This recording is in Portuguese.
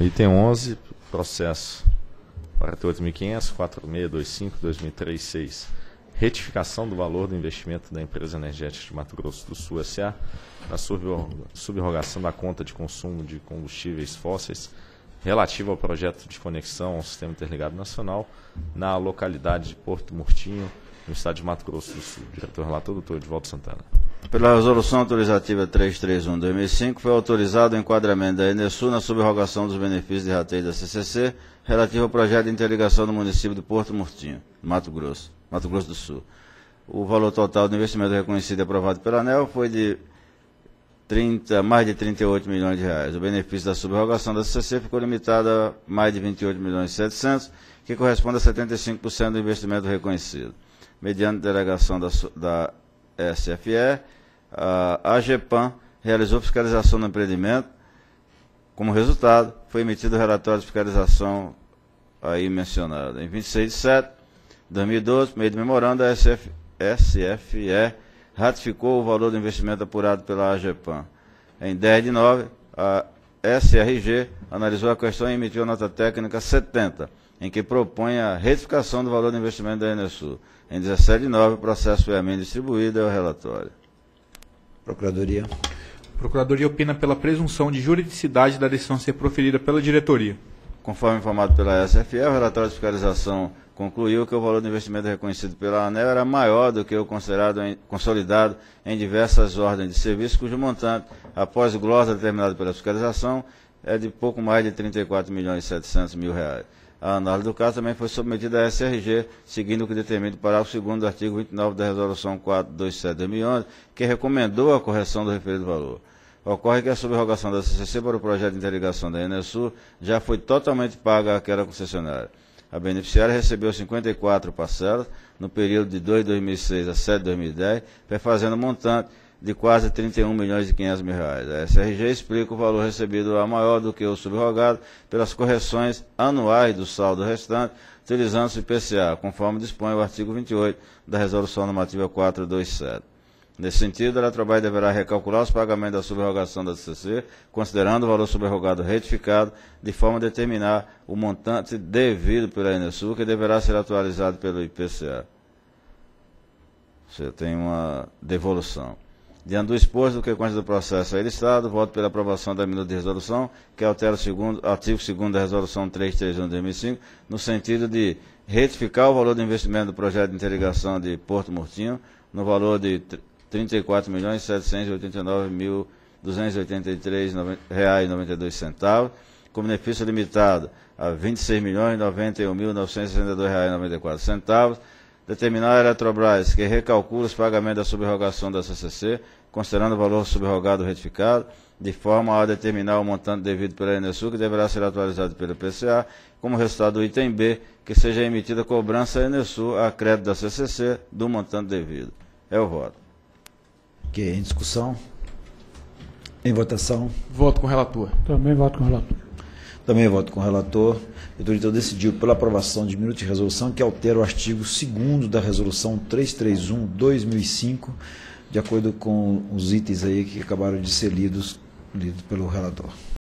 Item 11, processo 48.500, 4625, 2003, Retificação do valor do investimento da empresa energética de Mato Grosso do Sul S.A. na subrogação da conta de consumo de combustíveis fósseis relativa ao projeto de conexão ao Sistema Interligado Nacional na localidade de Porto Murtinho, no estado de Mato Grosso do Sul. Diretor relator, doutor Edvaldo Santana. Pela resolução autorizativa 331-2005, foi autorizado o enquadramento da Enesul na subrogação dos benefícios de rateio da CCC relativo ao projeto de interligação do município de Porto Murtinho, Mato Grosso, Mato Grosso do Sul. O valor total do investimento reconhecido e aprovado pela ANEL foi de 30, mais de 38 milhões de reais. O benefício da subrogação da CCC ficou limitado a mais de 28 milhões e 700, que corresponde a 75% do investimento reconhecido. Mediante delegação da, da SFE, a AGEPAN realizou fiscalização do empreendimento. Como resultado, foi emitido o relatório de fiscalização aí mencionado. Em 26 de setembro de 2012, meio de memorando, a SF, SFE ratificou o valor do investimento apurado pela AGEPAN. Em 10 de 9, a SRG analisou a questão e emitiu a nota técnica 70, em que propõe a retificação do valor do investimento da Enesul. Em 17 de 9, o processo foi a mim distribuído ao relatório. Procuradoria. Procuradoria opina pela presunção de juridicidade da decisão ser proferida pela diretoria. Conforme informado pela SFE, o relatório de fiscalização concluiu que o valor do investimento reconhecido pela ANEL era maior do que o considerado em, consolidado em diversas ordens de serviço, cujo montante, após glosa determinada pela fiscalização, é de pouco mais de 34 milhões e 700 mil reais. A análise do caso também foi submetida à SRG, seguindo o que determina o parágrafo 2 do artigo 29 da Resolução 427 de 2011, que recomendou a correção do referido valor. Ocorre que a subrogação da CCC para o projeto de interligação da Enesul já foi totalmente paga àquela concessionária. A beneficiária recebeu 54 parcelas no período de 2 de 2006 a 7 de 2010, fazendo um montante de quase 31 milhões e 500 mil reais. A SRG explica o valor recebido a maior do que o subrogado pelas correções anuais do saldo restante, utilizando-se o IPCA, conforme dispõe o artigo 28 da Resolução Normativa 427. Nesse sentido, a Eletrobras deverá recalcular os pagamentos da subrogação da CCC, considerando o valor subrogado retificado, de forma a determinar o montante devido pela Enesul, que deverá ser atualizado pelo IPCA. Você tem uma devolução. Diante do exposto do que consta do processo aí listado, voto pela aprovação da minuta de resolução, que altera o segundo, artigo 2 da resolução 331 de 2005, no sentido de retificar o valor do investimento do projeto de interligação de Porto Murtinho, no valor de 34 milhões 789 mil 283 reais 92 centavos, com benefício limitado a 26 milhões 91 mil 962 reais 94 centavos, determinar a Eletrobras que recalcule os pagamentos da subrogação da CCC, considerando o valor subrogado retificado, de forma a determinar o montante devido pela Enesul, que deverá ser atualizado pelo PCA, como resultado do item B, que seja emitida cobrança Enesul a crédito da CCC do montante devido. É o voto. Ok, em discussão. Em votação. Voto com o relator. Também voto com o relator. Também voto com o relator. O diretor decidiu pela aprovação de minuto de resolução que altera o artigo 2 da resolução 331-2005, de acordo com os itens aí que acabaram de ser lidos, lidos pelo relator.